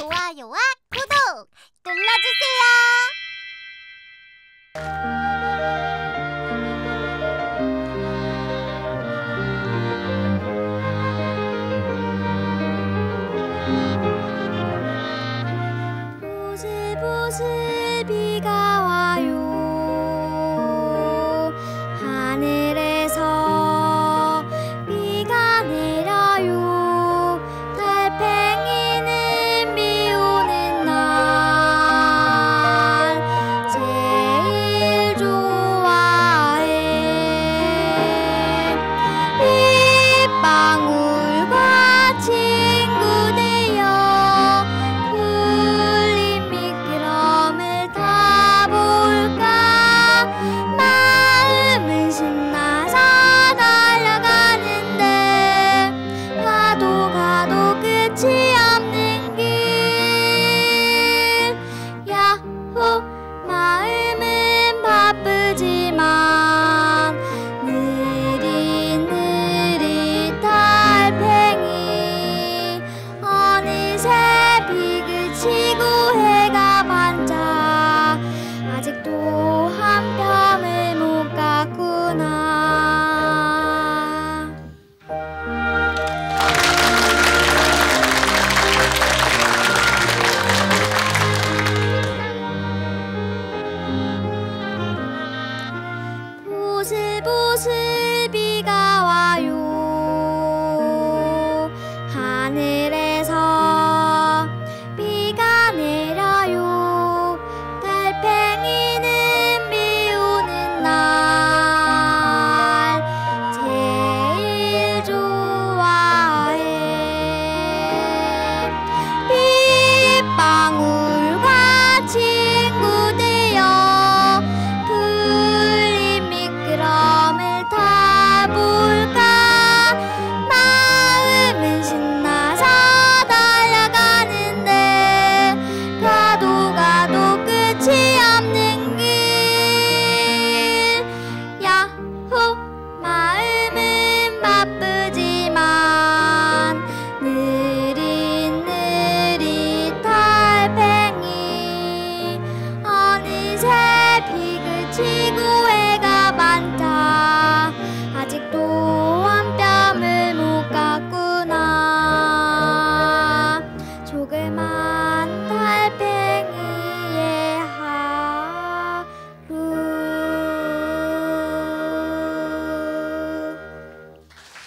좋아요와 구독 눌러주세요. 보슬보슬 비가 が。 지구애가 많다. 아직도 한 뼘을 못 갔구나. 조그만